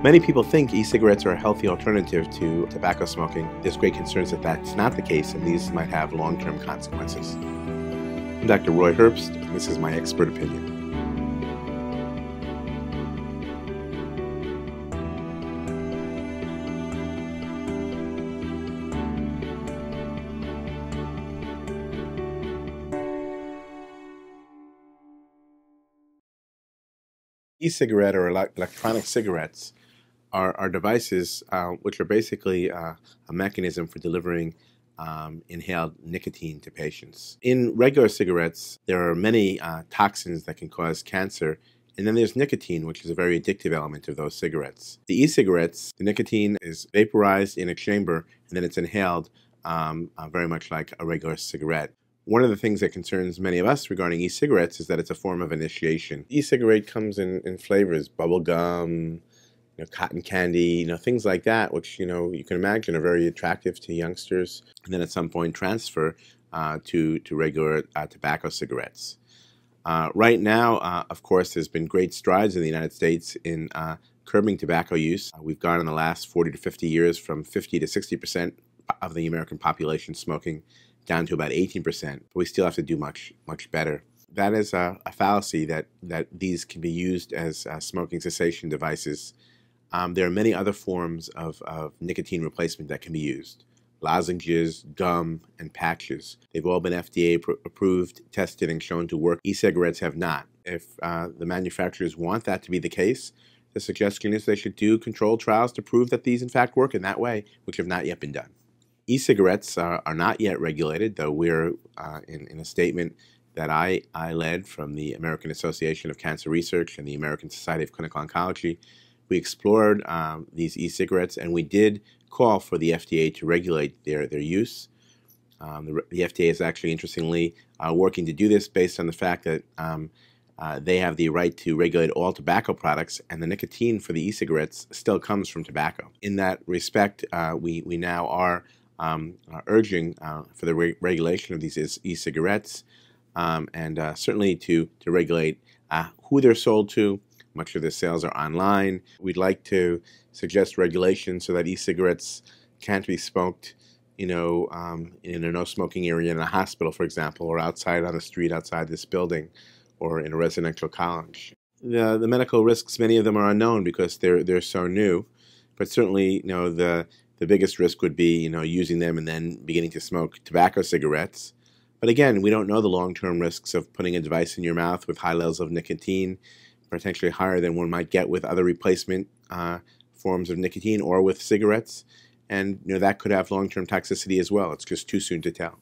Many people think e-cigarettes are a healthy alternative to tobacco smoking. There's great concerns that that's not the case and these might have long-term consequences. I'm Dr. Roy Herbst, and this is my expert opinion. E-cigarette or electronic cigarettes are, devices uh, which are basically uh, a mechanism for delivering um, inhaled nicotine to patients. In regular cigarettes, there are many uh, toxins that can cause cancer, and then there's nicotine, which is a very addictive element of those cigarettes. The e-cigarettes, the nicotine is vaporized in a chamber, and then it's inhaled um, uh, very much like a regular cigarette. One of the things that concerns many of us regarding e-cigarettes is that it's a form of initiation. E-cigarette comes in, in flavors, bubble gum, you know, cotton candy, you know, things like that, which, you know, you can imagine are very attractive to youngsters, and then at some point transfer uh, to, to regular uh, tobacco cigarettes. Uh, right now, uh, of course, there's been great strides in the United States in uh, curbing tobacco use. Uh, we've gone in the last 40 to 50 years from 50 to 60 percent of the American population smoking down to about 18 percent, but we still have to do much, much better that is a, a, fallacy that, that these can be used as uh, smoking cessation devices um, there are many other forms of, of nicotine replacement that can be used. Lozenges, gum, and patches. They've all been FDA approved, tested, and shown to work. E-cigarettes have not. If uh, the manufacturers want that to be the case, the suggestion is they should do controlled trials to prove that these in fact work in that way, which have not yet been done. E-cigarettes are, are not yet regulated, though we're uh, in, in a statement that I, I led from the American Association of Cancer Research and the American Society of Clinical Oncology we explored um, these e-cigarettes and we did call for the FDA to regulate their, their use. Um, the, the, FDA is actually, interestingly, uh, working to do this based on the fact that um, uh, they have the right to regulate all tobacco products, and the nicotine for the e-cigarettes still comes from tobacco. In that respect, uh, we, we now are um, uh, urging uh, for the re regulation of these e-cigarettes um, and uh, certainly to, to regulate who they're sold to, much of the sales are online. We'd like to suggest regulation so that e-cigarettes can't be smoked, you know, um, in a no smoking area in a hospital, for example, or outside on the street outside this building, or in a residential college. The, the medical risks, many of them are unknown because they're they're so new, but certainly, you know, the the biggest risk would be, you know, using them and then beginning to smoke tobacco cigarettes. But again, we don't know the long-term risks of putting a device in your mouth with high levels of nicotine potentially higher than one might get with other replacement uh, forms of nicotine or with cigarettes. And you know that could have long-term toxicity as well. It's just too soon to tell.